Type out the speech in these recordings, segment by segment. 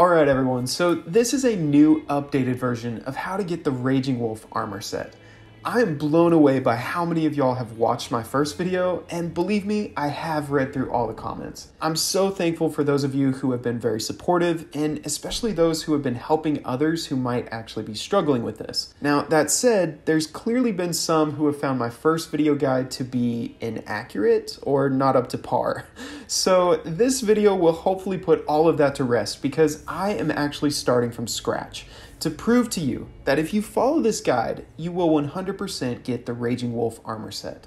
Alright everyone, so this is a new updated version of how to get the Raging Wolf armor set. I am blown away by how many of y'all have watched my first video, and believe me, I have read through all the comments. I'm so thankful for those of you who have been very supportive, and especially those who have been helping others who might actually be struggling with this. Now, that said, there's clearly been some who have found my first video guide to be inaccurate or not up to par. So this video will hopefully put all of that to rest because I am actually starting from scratch to prove to you that if you follow this guide, you will 100% get the Raging Wolf armor set.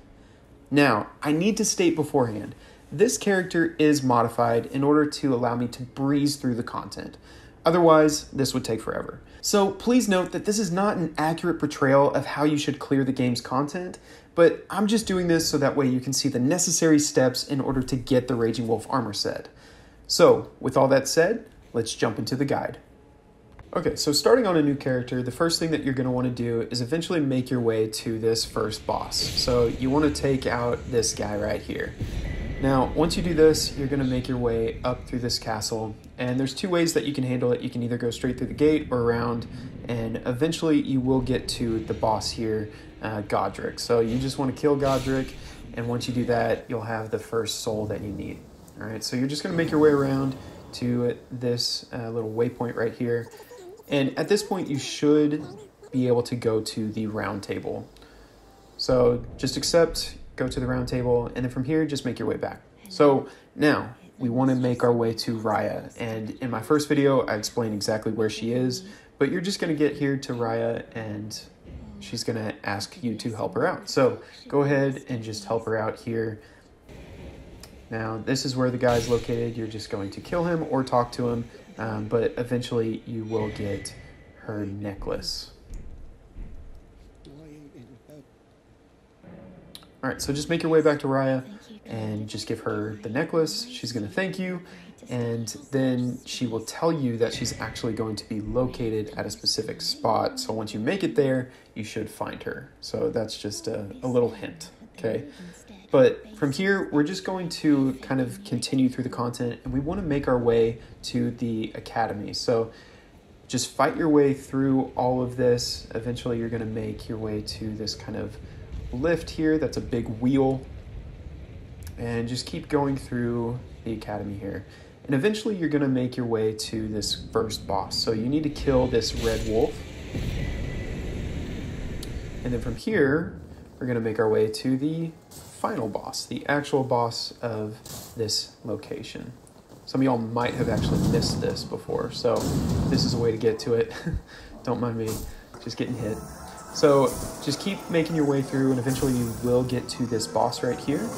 Now, I need to state beforehand, this character is modified in order to allow me to breeze through the content. Otherwise, this would take forever. So please note that this is not an accurate portrayal of how you should clear the game's content, but I'm just doing this so that way you can see the necessary steps in order to get the Raging Wolf armor set. So, with all that said, let's jump into the guide. Okay, so starting on a new character, the first thing that you're going to want to do is eventually make your way to this first boss. So you want to take out this guy right here. Now, once you do this, you're going to make your way up through this castle, and there's two ways that you can handle it. You can either go straight through the gate or around, and eventually you will get to the boss here, uh, Godrick. So you just want to kill Godrick, and once you do that, you'll have the first soul that you need. All right, so you're just going to make your way around to this uh, little waypoint right here, and at this point, you should be able to go to the round table. So just accept, go to the round table, and then from here, just make your way back. So now we want to make our way to Rya. And in my first video, I explained exactly where she is, but you're just going to get here to Rya and she's going to ask you to help her out. So go ahead and just help her out here. Now, this is where the guy's located. You're just going to kill him or talk to him um, but eventually you will get her necklace. All right, so just make your way back to Rya and just give her the necklace. She's going to thank you, and then she will tell you that she's actually going to be located at a specific spot. So once you make it there, you should find her. So that's just a, a little hint, okay? But from here, we're just going to kind of continue through the content and we want to make our way to the academy. So just fight your way through all of this. Eventually, you're going to make your way to this kind of lift here that's a big wheel. And just keep going through the academy here. And eventually, you're going to make your way to this first boss. So you need to kill this red wolf. And then from here, we're going to make our way to the final boss, the actual boss of this location. Some of y'all might have actually missed this before, so this is a way to get to it. Don't mind me just getting hit. So just keep making your way through and eventually you will get to this boss right here.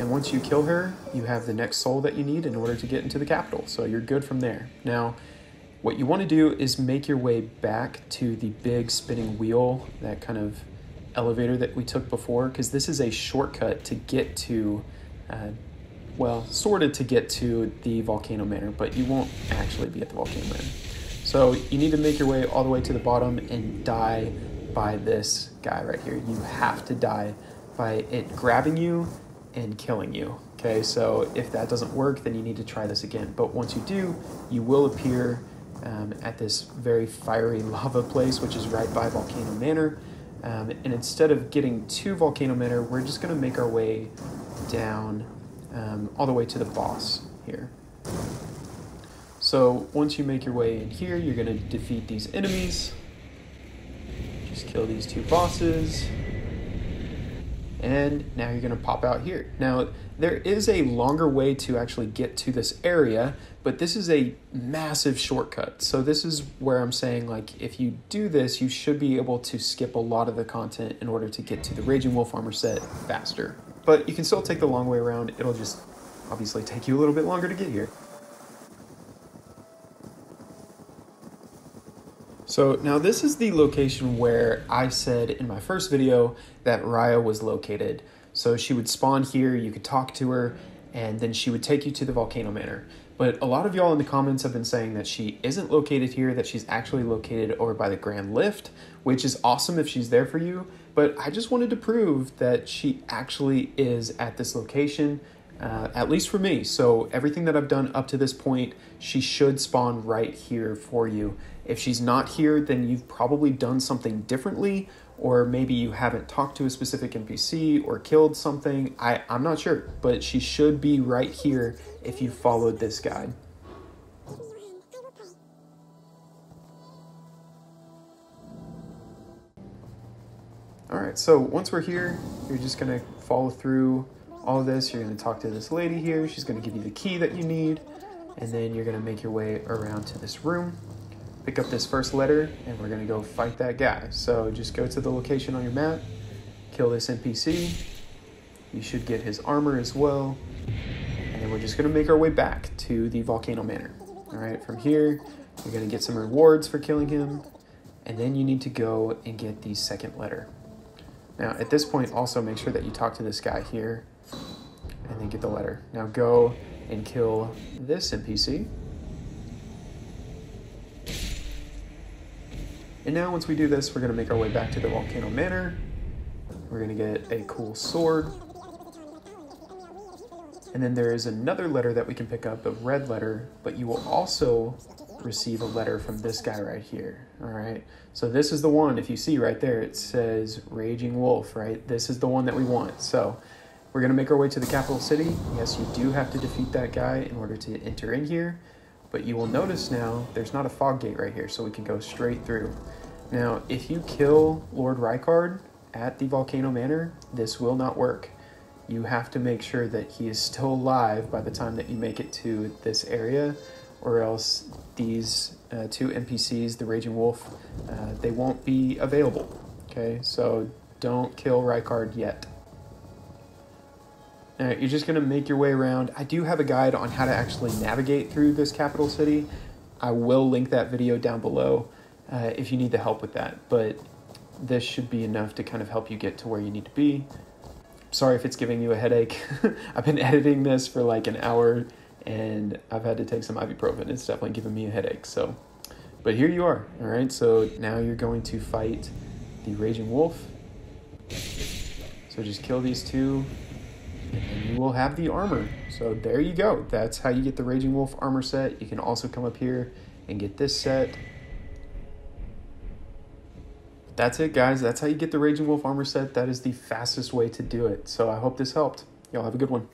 And once you kill her, you have the next soul that you need in order to get into the capital. So you're good from there. Now, what you want to do is make your way back to the big spinning wheel that kind of elevator that we took before because this is a shortcut to get to, uh, well, sort of to get to the Volcano Manor, but you won't actually be at the Volcano Manor. So you need to make your way all the way to the bottom and die by this guy right here. You have to die by it grabbing you and killing you. Okay, so if that doesn't work, then you need to try this again. But once you do, you will appear um, at this very fiery lava place, which is right by Volcano Manor. Um, and instead of getting to Volcano Manor, we're just going to make our way down um, all the way to the boss here. So once you make your way in here, you're going to defeat these enemies. Just kill these two bosses. And now you're going to pop out here. Now, there is a longer way to actually get to this area, but this is a massive shortcut. So this is where I'm saying like if you do this, you should be able to skip a lot of the content in order to get to the Raging Wolf armor set faster. But you can still take the long way around. It'll just obviously take you a little bit longer to get here. So now this is the location where I said in my first video that Rya was located. So she would spawn here, you could talk to her, and then she would take you to the Volcano Manor. But a lot of y'all in the comments have been saying that she isn't located here, that she's actually located over by the Grand Lift, which is awesome if she's there for you. But I just wanted to prove that she actually is at this location. uh, at least for me. So everything that I've done up to this point, she should spawn right here for you. If she's not here, then you've probably done something differently, or maybe you haven't talked to a specific NPC or killed something. I, I'm not sure, but she should be right here if you followed this guide. All right, so once we're here, you're just gonna follow through all of this. You're gonna talk to this lady here. She's gonna give you the key that you need. And then you're gonna make your way around to this room, pick up this first letter, and we're gonna go fight that guy. So just go to the location on your map, kill this NPC. You should get his armor as well. And then we're just gonna make our way back to the Volcano Manor. All right, from here, you're gonna get some rewards for killing him. And then you need to go and get the second letter. Now, at this point, also make sure that you talk to this guy here and then get the letter. Now go and kill this NPC. And now once we do this, we're gonna make our way back to the Volcano Manor. We're gonna get a cool sword. And then there is another letter that we can pick up, a red letter, but you will also receive a letter from this guy right here. All right. So this is the one, if you see right there, it says Raging Wolf, right? This is the one that we want. So we're to make our way to the capital city. Yes, you do have to defeat that guy in order to enter in here, but you will notice now there's not a fog gate right here, so we can go straight through. Now, if you kill Lord Rykard at the Volcano Manor, this will not work. You have to make sure that he is still alive by the time that you make it to this area, or else these uh, two NPCs, the Raging Wolf, uh, they won't be available. Okay, so don't kill Rykard yet. Uh, you're just to make your way around. I do have a guide on how to actually navigate through this capital city. I will link that video down below uh, if you need the help with that. But this should be enough to kind of help you get to where you need to be. Sorry if it's giving you a headache. I've been editing this for like an hour and I've had to take some ibuprofen. It's definitely giving me a headache. So, but here you are. All right. So now you're going to fight the Raging Wolf. So just kill these two and you will have the armor. So there you go. That's how you get the Raging Wolf armor set. You can also come up here and get this set. That's it, guys. That's how you get the Raging Wolf armor set. That is the fastest way to do it. So I hope this helped. Y'all have a good one.